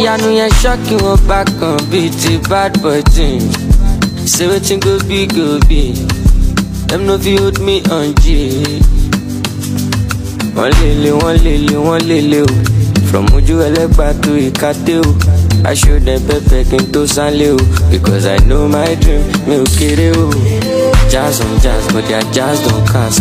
ìyanu yẹn ṣọ́ọ̀kì wọn bá kan bíi ti bad boy team say wetin go be go be. Dem no fit hold me on g. wọ́n lélẹ̀ wọ́n lélẹ̀ wọ́n lélẹ̀ o. From ojú ẹlẹ́gbà to ìkàtẹ́ I show them pepper kí n tó sánlé o. Because I know my dream mi ò kéré o. Jazz on jazz but their jazz don cast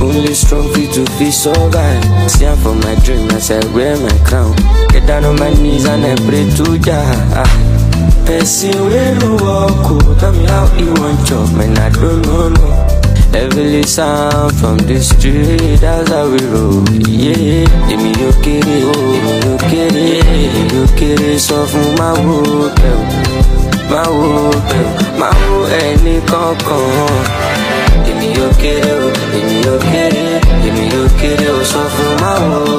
only strong fit to fit survive. See am for my dream as I wear my crown get down on my knees and I pray to Jah. Ah. Person wey no work o oh, tell me how he wan chop man I don't know no. Heavily sound from the street, that's how we roll. Yeah, èmi yóò kéré, èmi yóò kéré, èmi yóò kéré sọ fún máa wo bẹ̀ o, máa wo bẹ̀ o, máa wo ẹni kankan. Èmi yóò kéré o, kéré o sọ fún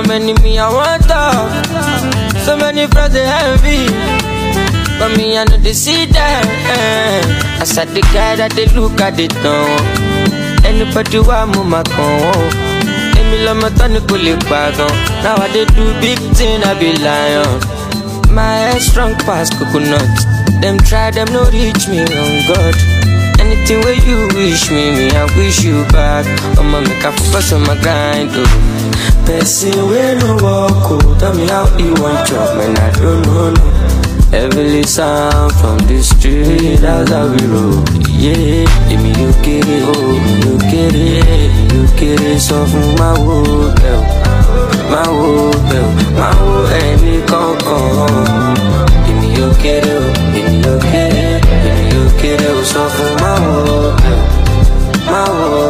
How many me I want talk? So many friends they envy. But me I know they see that. I said the guy that they look at it now. Anybody want move my con èmi lọmọ tán ni kò lè pàgàn now i dey do big thing i be lion my head strong pass coconut dem try dem no reach me on god anything wey you wish me me i wish you back I focus on my grind, though. Person where no walk, oh, tell me how you want job, man, I don't know, no. Heavily sound from the street, that's how we roll, yeah. Give me you get it, oh, you get it, you get it, so from my world, my world, my world, it concon. Give me you get it, oh, give me you get it, me you get it, so from my world, my world.